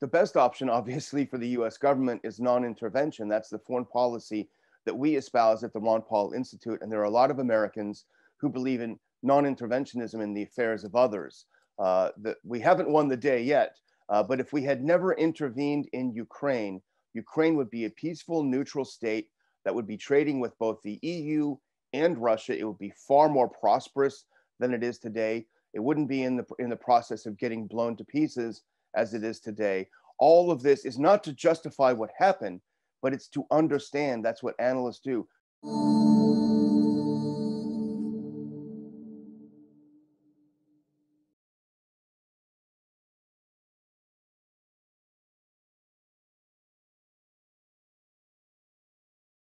the best option, obviously, for the US government is non intervention. That's the foreign policy that we espouse at the Ron Paul Institute. And there are a lot of Americans who believe in non interventionism in the affairs of others. Uh, that we haven't won the day yet, uh, but if we had never intervened in Ukraine, Ukraine would be a peaceful, neutral state that would be trading with both the EU and Russia. It would be far more prosperous than it is today. It wouldn't be in the in the process of getting blown to pieces as it is today. All of this is not to justify what happened, but it's to understand. That's what analysts do.